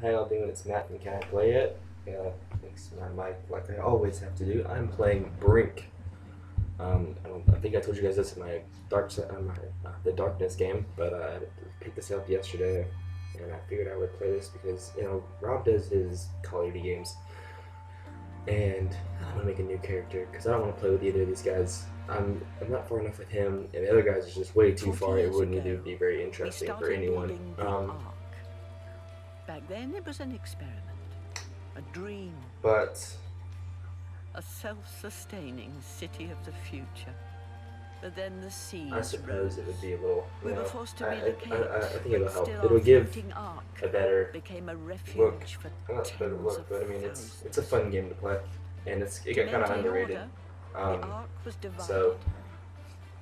Hi all doing? It's Matt and Can I Play Yet? Yeah, thanks my mic like I always have to do. I'm playing Brink. Um, I, don't, I think I told you guys this in my dark uh, my uh, the darkness game, but uh, I picked this up yesterday, and I figured I would play this because you know Rob does his Call of Duty games, and I want to make a new character because I don't want to play with either of these guys. I'm I'm not far enough with him, and the other guys are just way too far. It wouldn't even be very interesting for anyone. Um, then, it was an experiment, a dream, but a self-sustaining city of the future. But then the seas I suppose it would be a little. We You were forced to I, I, relocate. I, I think it'll help. It'll give a better became a refuge look. for not a better look, but I mean it's it's a fun game to play, and it's it got kind of underrated. order, Um, so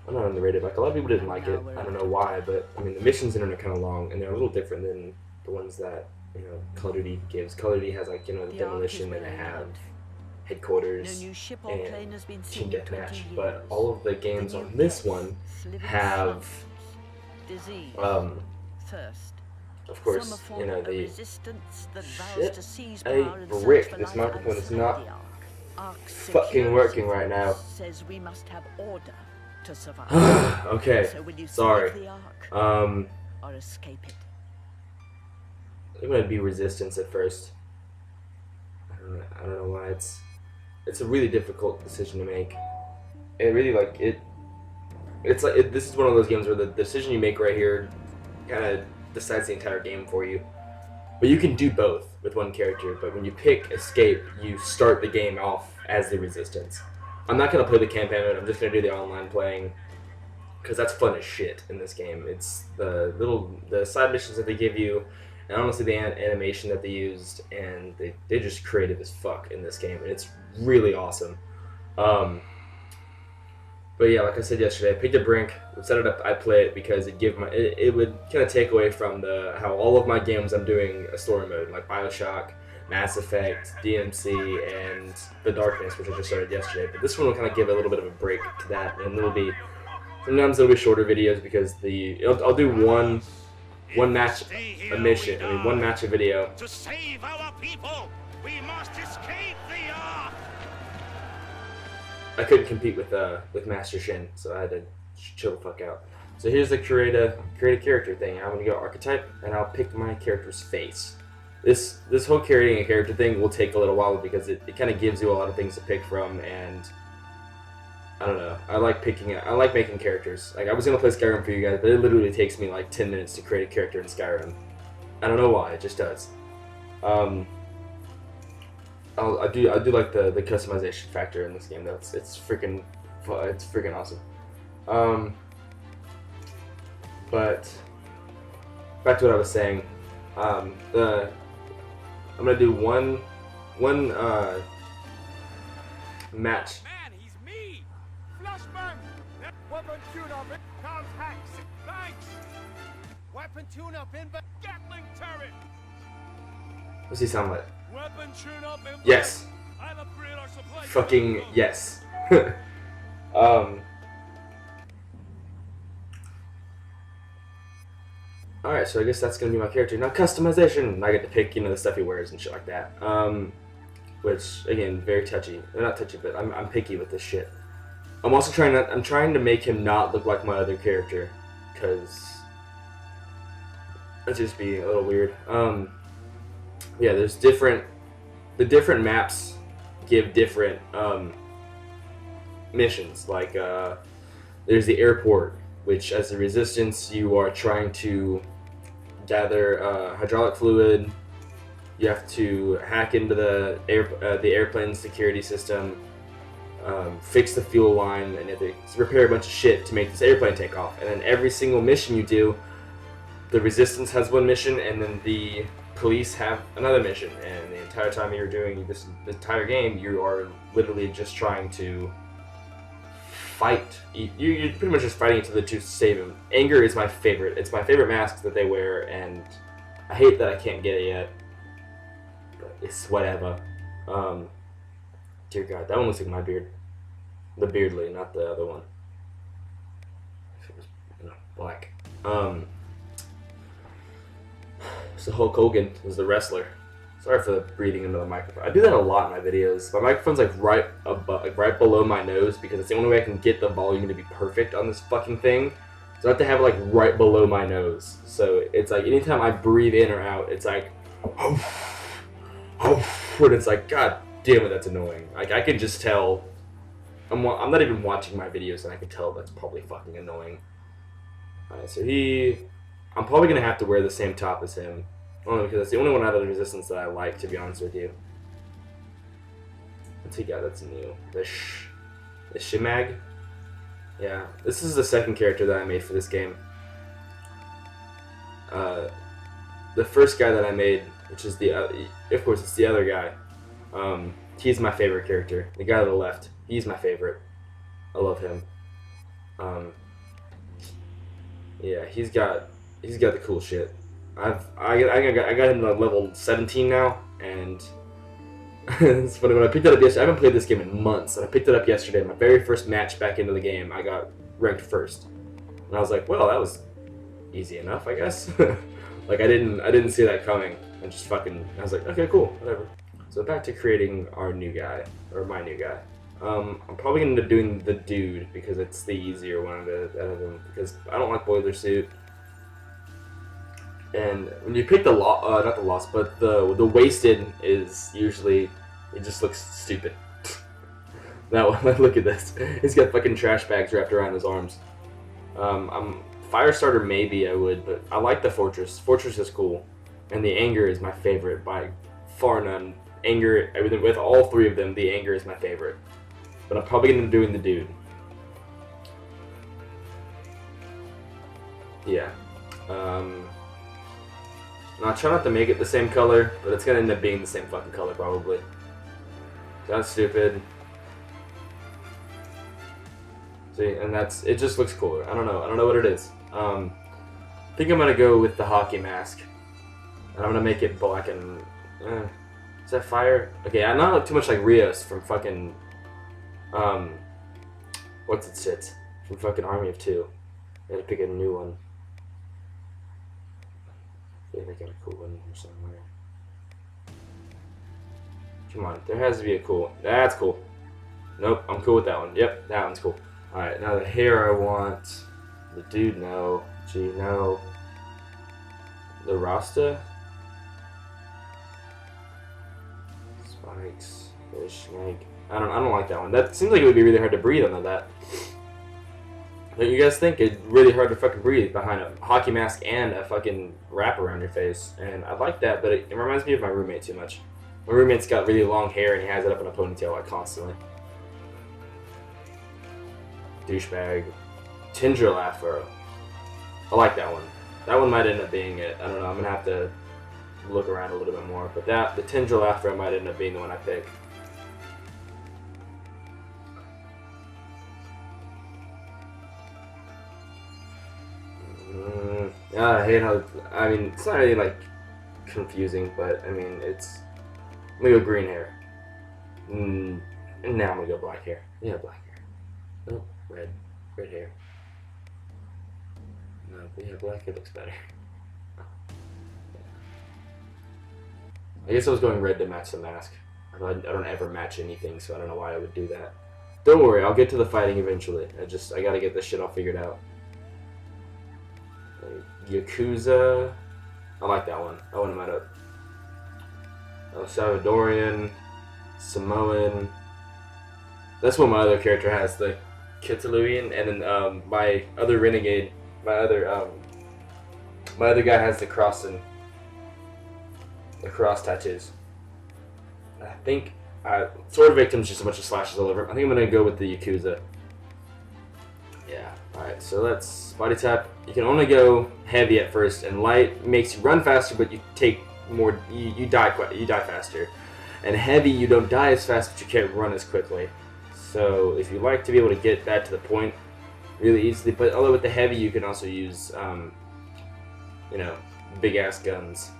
I'm not underrated. Like a lot of people didn't like it. I don't know why, but I mean the missions in it are kind of long, and they're a little different than the ones that you know Call of Duty gives. Call of Duty has like you know the, the demolition, and they I have. No headquarters, or and plane has been team seen in 20 deathmatch. But all of the games The on this one have, disease, um, thirst. of course, you know the resistance that vows Shit. to seize Hey, power Rick, this microphone is not the Ark. Ark fucking working right now. Says we must have order to survive. okay. So will you sorry. Um, or escape it? I'm gonna be resistance at first. I don't know, I don't know why it's it's a really difficult decision to make. It really like it. It's like it, this is one of those games where the decision you make right here kind of decides the entire game for you. But you can do both with one character. But when you pick escape, you start the game off as the resistance. I'm not gonna play the campaign mode. I'm just gonna do the online playing because that's fun as shit in this game. It's the little the side missions that they give you, and honestly the an- animation that they used, and they they just creative as fuck in this game, and it's really awesome. Um, but yeah, like I said yesterday, I picked a Brink, we set it up. I play it because it give my it, it would kind of take away from the how all of my games I'm doing a story mode like Bioshock. Mass Effect, DMC, and The Darkness, which I just started yesterday. But this one will kind of give a little bit of a break to that, and it'll be sometimes it'll be shorter videos because the I'll do one one match a mission. I mean one match a video. To save our people, we must escape the Ark. I couldn't compete with uh with Master Shin, so I had to chill the fuck out. So here's the create a create a character thing. I'm gonna go archetype, and I'll pick my character's face. This this whole creating a character thing will take a little while because it, it kind of gives you a lot of things to pick from, and I don't know. I like picking. I like making characters. Like I was gonna play Skyrim for you guys, but it literally takes me like ten minutes to create a character in Skyrim. I don't know why. It just does. Um, I'll, I do I do like the, the customization factor in this game though. It's it's freaking it's freaking awesome. Um, but back to what I was saying. Um, the I'm gonna do one one uh, match. Weapon tune-up in the Gatling turret. What's he sound like? Weapon tune-up in. Yes, I'll upgrade our supply. fucking yes. um. Alright, so I guess that's gonna be my character. Now customization. I get to pick, you know, the stuff he wears and shit like that. Um, which again, very touchy. They're not touchy, but I'm, I'm picky with this shit. I'm also trying to I'm trying to make him not look like my other character, cause that'd just be a little weird. Um, yeah, there's different. The different maps give different um, missions. Like uh, there's the airport, which as the resistance you are trying to gather uh, hydraulic fluid. You have to hack into the air uh, the airplane security system, um, fix the fuel line, and repair a bunch of shit to make this airplane take off. And then every single mission you do, the resistance has one mission, and then the police have another mission. And the entire time you're doing this, the entire game, you are literally just trying to fight. You, you- you're pretty much just fighting each other to save him. Anger is my favorite. It's my favorite mask that they wear, and I hate that I can't get it yet. But it's whatever. Um, dear God, that one looks like my beard. The Beardly, not the other one. If it was you know, black. Um, So Hulk Hogan was the wrestler. Sorry for the breathing into the microphone. I do that a lot in my videos. My microphone's like right above, like right below my nose because it's the only way I can get the volume to be perfect on this fucking thing. So I have to have it like right below my nose. So it's like anytime I breathe in or out, it's like, oh, oh, and it's like, god damn it, that's annoying. Like I can just tell. I'm I'm not even watching my videos and I can tell that's probably fucking annoying. Alright, so he, I'm probably gonna have to wear the same top as him. Only because it's the only one out of the resistance that I like, to be honest with you. He got that's new? The sh, the Shemagh. Yeah, this is the second character that I made for this game. Uh, the first guy that I made, which is the, uh, of course, it's the other guy. Um, he's my favorite character. The guy to the left, he's my favorite. I love him. Um, yeah, he's got he's got the cool shit. I've I, I got I got him to level 17 now, and it's funny when I picked it up yesterday. I haven't played this game in months, and I picked it up yesterday. My very first match back into the game, I got ranked first, and I was like, well, that was easy enough, I guess. like I didn't I didn't see that coming, and just fucking I was like, okay, cool, whatever. So back to creating our new guy or my new guy. Um, I'm probably gonna end up doing the dude because it's the easier one of out because I don't like boiler suit. And when you pick the law, uh, not the lost, but the the wasted is usually it just looks stupid. that one, look at this. He's got fucking trash bags wrapped around his arms. Um, I'm Firestarter maybe I would, but I like the Fortress. Fortress is cool, and the Anger is my favorite by far none. Anger, with all three of them, the Anger is my favorite. But I'm probably gonna be doing the dude. Yeah. Um, I'll try not to make it the same color, but it's gonna end up being the same fucking color probably. That's stupid. See, and that's it. Just looks cooler. I don't know. I don't know what it is. Um, I think I'm gonna go with the hockey mask, and I'm gonna make it black and. Uh, is that fire? Okay, I'm not too much like Rios from fucking. Um, what's it shit from fucking Army of Two. I gotta pick a new one. They got a cool one here somewhere. Come on, there has to be a cool. That's cool. Nope, I'm cool with that one. Yep, that one's cool. Alright, now the hair I want. The dude, no. Gee, no. The Rasta? Spikes. Fish, snake. I don't I don't like that one. That seems like it would be really hard to breathe under that. You guys think it's really hard to fucking breathe behind a hockey mask and a fucking wrap around your face? And I like that, but it, it reminds me of my roommate too much. My roommate's got really long hair and he has it up in a ponytail like constantly. Douchebag. Tendril Afro. I like that one. That one might end up being it. I don't know. I'm gonna have to look around a little bit more. But that the Tendril Afro might end up being the one I pick. I hate how. I mean, it's not really like confusing, but I mean, it's. I'm gonna go green hair. Mm, and now I'm gonna go black hair. Yeah, black hair. Oh, red. Red hair. No, but yeah, black hair looks better. I guess I was going red to match the mask. I don't, I don't ever match anything, so I don't know why I would do that. Don't worry, I'll get to the fighting eventually. I just I gotta get this shit all figured out. Uh, Yakuza, I like that one. That one might up. Uh, Salvadorian, Samoan. That's what my other character has, the Kitaluian, and then um, my other renegade, my other um, my other guy has the cross and the cross tattoos. I think uh, Sword Victim's just a bunch of slashes all over. I think I'm gonna go with the Yakuza. Yeah. All right. So let's body tap. You can only go heavy at first, and light makes you run faster, but you take more. You, you die quite. You die faster. And heavy, you don't die as fast, but you can't run as quickly. So if you like to be able to get that to the point really easily, but although with the heavy, you can also use, um, you know, big ass guns.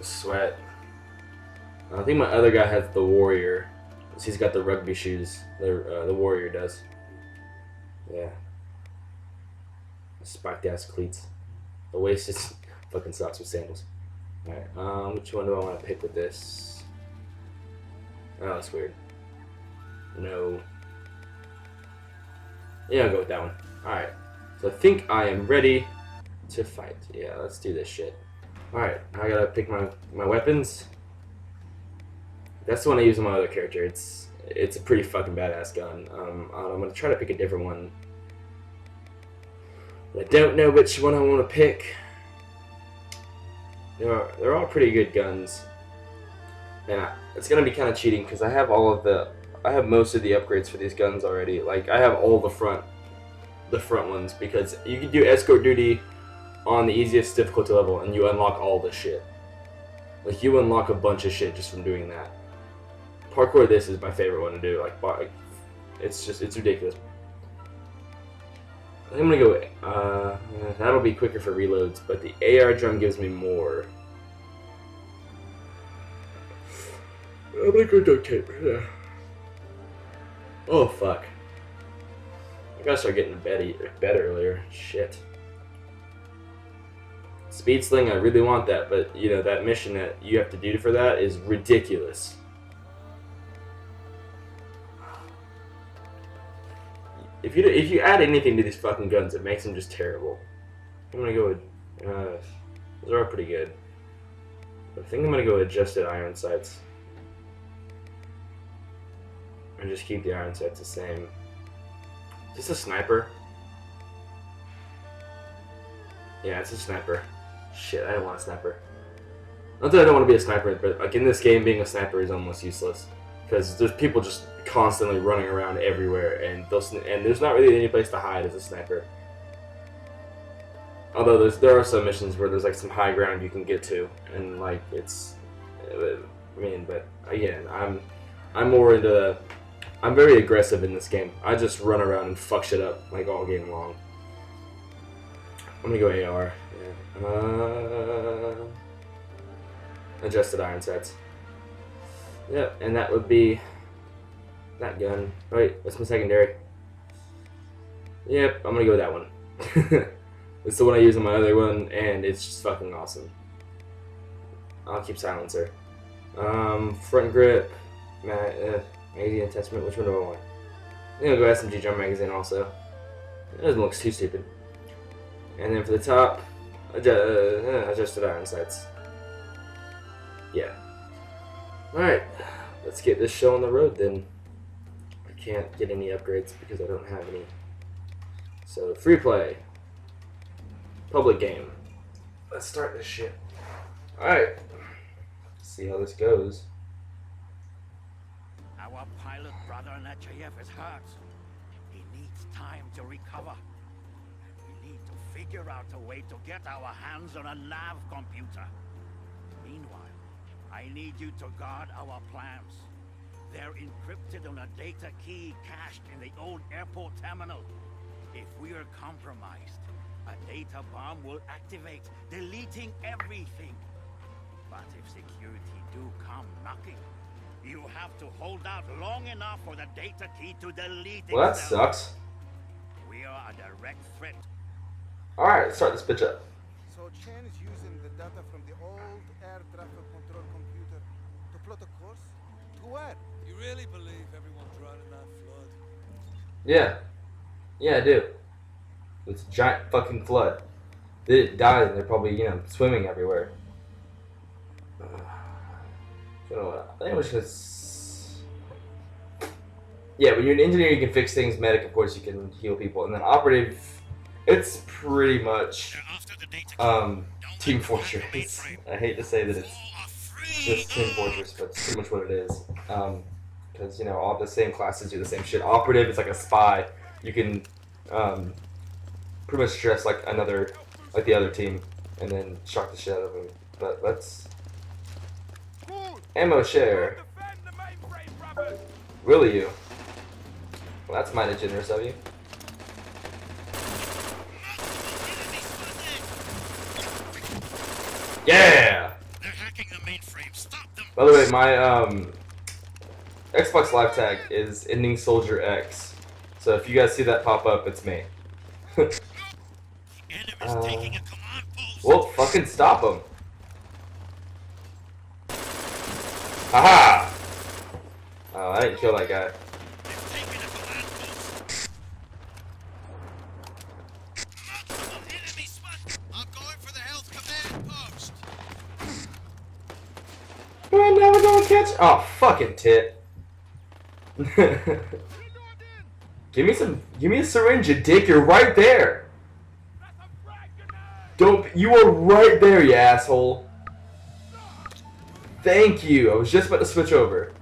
Sweat. I think my other guy has the warrior. He's got the rugby shoes. The uh, the warrior does. Yeah. spiked ass cleats. The waist is fucking sucks with sandals. Alright, um, which one do I want to pick with this? Oh, that's weird. No. Yeah, I'll go with that one. Alright, so I think I am ready to fight. Yeah, let's do this shit. Alright, I gotta pick my, my weapons. That's the one I use on my other character. It's it's a pretty fucking badass gun. Um, I'm gonna try to pick a different one. I don't know which one I want to pick. They're, they're all pretty good guns. And I, it's gonna be kind of cheating because I have all of the, I have most of the upgrades for these guns already. Like I have all the front, the front ones because you can do escort duty on the easiest difficulty level and you unlock all the shit. Like you unlock a bunch of shit just from doing that. Parkour this is my favorite one to do. Like, it's just it's ridiculous. I'm gonna go. Uh, that'll be quicker for reloads, but the AR drum gives me more. I'm gonna go duct tape. Yeah. Oh fuck! I gotta start getting to bed, bed earlier. Shit. Speed sling, I really want that, but you know that mission that you have to do for that is ridiculous. If you if you add anything to these fucking guns, it makes them just terrible. I'm gonna go with uh, those are pretty good. I think I'm gonna go with adjusted iron sights. And just keep the iron sights the same. Is this a sniper? Yeah, it's a sniper. Shit, I don't want a sniper. Not that I don't want to be a sniper, but like in this game, being a sniper is almost useless because there's people just constantly running around everywhere, and those and there's not really any place to hide as a sniper. Although there's there are some missions where there's like some high ground you can get to, and like it's, I mean, but again, I'm I'm more into I'm very aggressive in this game. I just run around and fuck shit up like all game long. I'm gonna go AR. Yeah. Uh, adjusted iron sets. Yep, and that would be that gun. Wait, that's my secondary. Yep, I'm gonna go with that one. it's the one I use on my other one, and it's just fucking awesome. I'll keep silencer. Um, front grip, ma uh, magazine attachment. Which one do I want? I'm gonna go SMG drum magazine also. It doesn't look too stupid. And then for the top, adjust, uh, adjusted iron sights. Yeah. Alright, let's get this show on the road then. I can't get any upgrades because I don't have any. So, free play. Public game. Let's start this shit. Alright. See how this goes. Our pilot brother Nechayev is hurt. He needs time to recover. We need to figure out a way to get our hands on a nav computer. Meanwhile, I need you to guard our plans. They're encrypted on a data key cached in the old airport terminal. If we are compromised, a data bomb will activate, deleting everything. But if security do come knocking, you have to hold out long enough for the data key to delete Well, that itself. sucks. We are a direct threat. Alright, let's start this bitch up. So Chen is using the data from the old air traffic control computer to plot a course? To where? You really believe everyone drowned in that flood? Yeah. Yeah, I do. It's a giant fucking flood. They didn't die and they're probably, you know, swimming everywhere. You know what? I think I'm just Yeah, when you're an engineer, you can fix things. Medic, of course, you can heal people. And then operative, it's pretty much after the data um, Team Fortress. I hate to say that it's just Team Fortress, but it's pretty much what it is. Because, you know, all the same classes do the same shit. Operative is like a spy. You can um, pretty much dress like another, like the other team, and then shock the shit out of them. But let's. Ammo share. Will you? Well, that's mighty generous of you. Yeah! They're hacking the mainframe. Stop them. By the way, my um, Xbox Live tag is Ending Soldier X. So if you guys see that pop up, it's me. Uh, taking a command post. Well, fucking stop him. Haha! Oh, I didn't kill that guy. They've taken a command post. Multiple enemy spot. I'm going for the health command post. Do I never Oh, fucking tit. give me some. Give me a syringe, you dick. You're right there. Don't. You are right there, you asshole. Thank you. I was just about to switch over.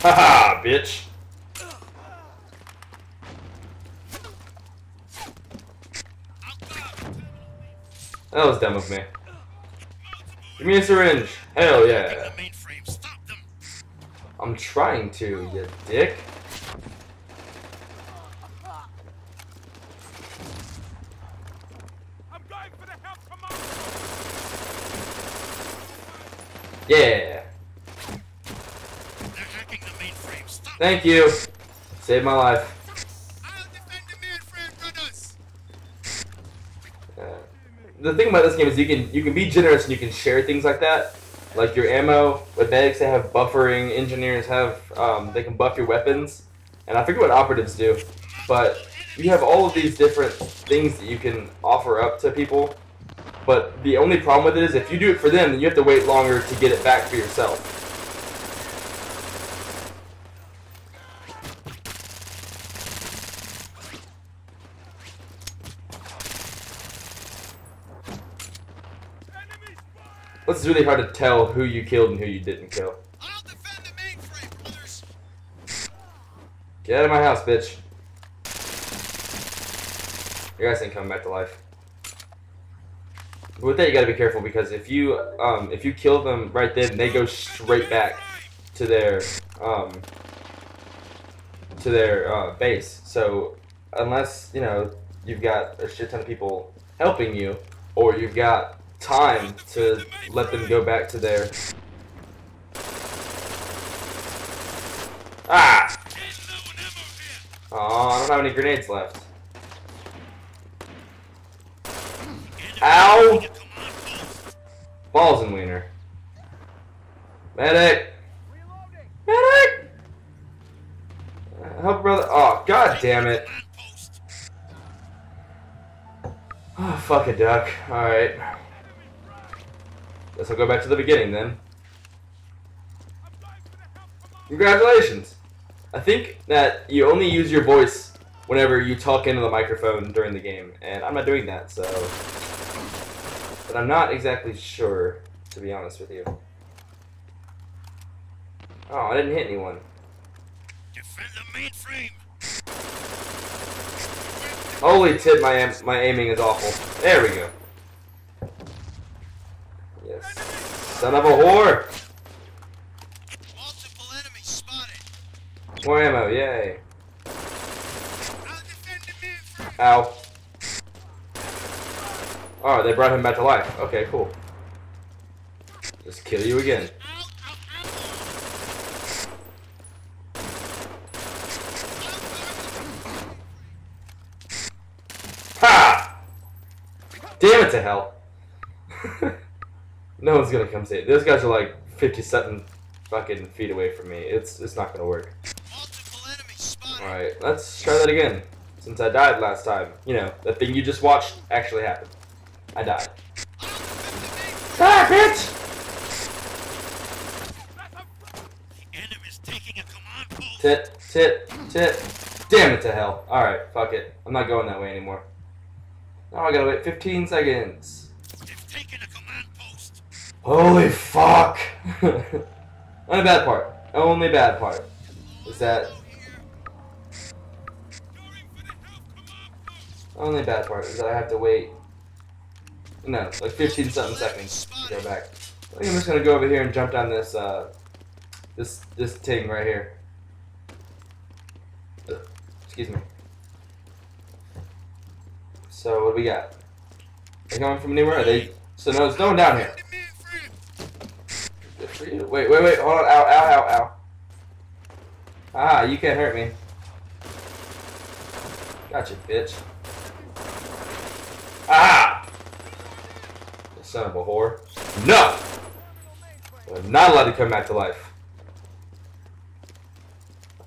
Haha, bitch. That was dumb of me. Give me a syringe. Hell yeah. I'm trying to, you dick. Yeah. Thank you. Saved my life. I'll defend the mainframe, brothers. Uh, the thing about this game is you can you can be generous and you can share things like that. Like your ammo, with medics they have buffering, engineers have um, they can buff your weapons, and I forget what operatives do, but you have all of these different things that you can offer up to people. But the only problem with it is if you do it for them, then you have to wait longer to get it back for yourself. Is really hard to tell who you killed and who you didn't kill. Get out of my house, bitch. Your guys ain't coming back to life. With that, you gotta be careful because if you um if you kill them right then, they go straight back to their um to their uh, base. So unless you know you've got a shit ton of people helping you, or you've got time to let them go back to their ah. Oh, I don't have any grenades left. Ow! Balls and wiener. Medic! Medic! Uh, Help, brother. Oh, god damn it. Oh, fuck a duck. Alright. Guess I'll go back to the beginning then. Congratulations! I think that you only use your voice whenever you talk into the microphone during the game, and I'm not doing that, so. But I'm not exactly sure, to be honest with you. Oh, I didn't hit anyone. Defend the mainframe. Holy tit, my aim, my aiming is awful. There we go. Yes. Son of a whore! Multiple enemies spotted. More ammo, yay. I'll defend the mainframe. Ow. Oh, they brought him back to life. Okay, cool. Just kill you again. Ha! Damn it to hell. no one's gonna come save. Those guys are like 57 fucking feet away from me. It's it's not gonna work. Multiple enemies spotted. Alright, let's try that again. Since I died last time. You know, the thing you just watched actually happened. I died. I'll defend the mainframe. Ah, bitch! The enemy's taking a command post. Tit, tit, tit. Damn it to hell. Alright, fuck it. I'm not going that way anymore. Now I gotta wait 15 seconds. Holy fuck! Only bad part. Only bad part. Is that only bad part is that I have to wait. No, like 15 something seconds to go back. I think I'm just gonna go over here and jump down this uh this this thing right here. Excuse me. So what do we got? They coming from anywhere? Are they so no, there's no one down here. Wait, wait, wait, hold on. Ow, ow, ow, ow. Ah, You can't hurt me. Gotcha, bitch. Ah! You son of a whore. No! I'm not allowed to come back to life.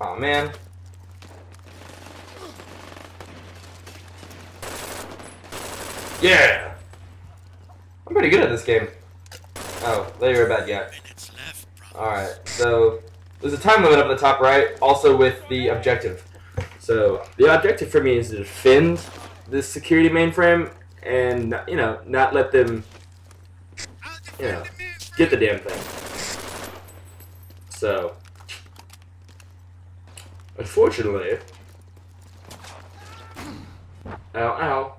Oh man. Yeah! I'm pretty good at this game. Oh, there you're a bad guy. Alright, so there's a time limit up at the top right, also with the objective. So the objective for me is to defend this security mainframe and you know not let them you know the get the damn thing. So unfortunately, ow ow,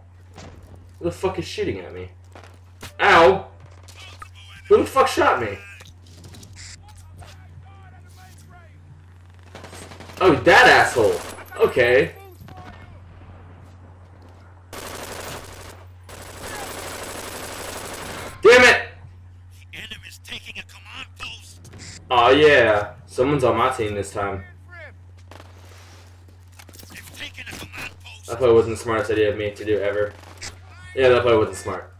who the fuck is shooting at me? Ow! Who the fuck shot me? Oh, that asshole. Okay. Damn it! Enemy's taking a command post. Oh yeah, someone's on my team this time. They've taken a command post. That probably wasn't the smartest idea of me to do ever. Yeah, that probably wasn't smart.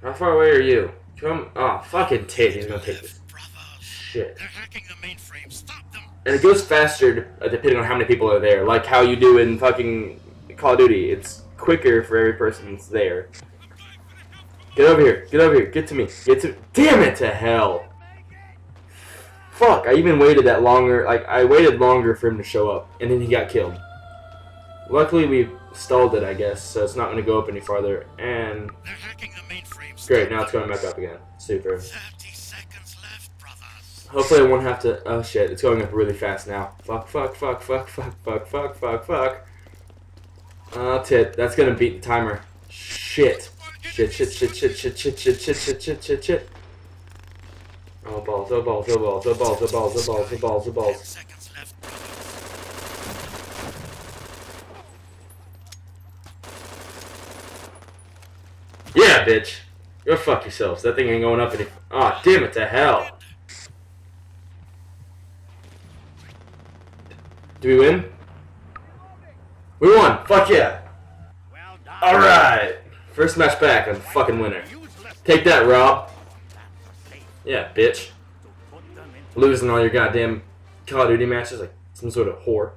How far away are you? Come, oh fucking tit, he's gonna take this shit. They're hacking the mainframe. And it goes faster uh, depending on how many people are there, like how you do in fucking Call of Duty. It's quicker for every person that's there. Get over here, get over here, get to me, get to. Damn it to hell! Fuck, I even waited that longer. Like I waited longer for him to show up, and then he got killed. Luckily, we stalled it, I guess, so it's not going to go up any farther. And They're hacking the mainframe. Great, now it's going back up again. Super. Hopefully I won't have to. Oh shit! It's going up really fast now. Fuck! Fuck! Fuck! Fuck! Fuck! Fuck! Fuck! Fuck! Fuck! Oh tit! That's gonna beat the timer. Shit! Shit! Shit! Shit! Shit! Shit! Shit! Shit! Shit! Shit! Shit! Shit! Shit! Oh balls! Oh balls! Oh balls! Oh balls! Oh balls! Oh balls! Oh balls! Oh balls! Yeah, bitch! Go fuck yourselves. That thing ain't going up any. Oh damn it to hell! Do we win? We won! Fuck yeah! Alright! First match back, I'm fucking winner. Take that, Rob. Yeah, bitch. Losing all your goddamn Call of Duty matches like some sort of whore.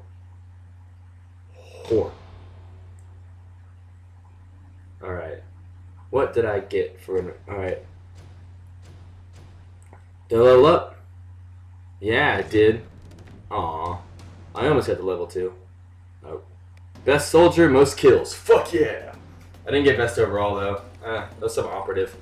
Whore. Alright. What did I get for an. Alright. Did I level up? Yeah, I did. Aw. I almost got the level 2. Oh. Best soldier, most kills. Fuck yeah! I didn't get best overall though. Uh, that's some operative.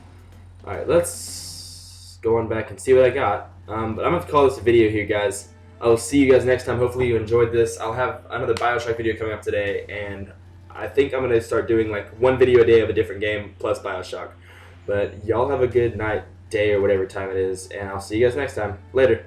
Alright, let's go on back and see what I got. Um, but I'm gonna call this a video here, guys. I will see you guys next time. Hopefully you enjoyed this. I'll have another Bioshock video coming up today, and I think I'm gonna start doing like one video a day of a different game plus Bioshock. But y'all have a good night, day, or whatever time it is, and I'll see you guys next time. Later.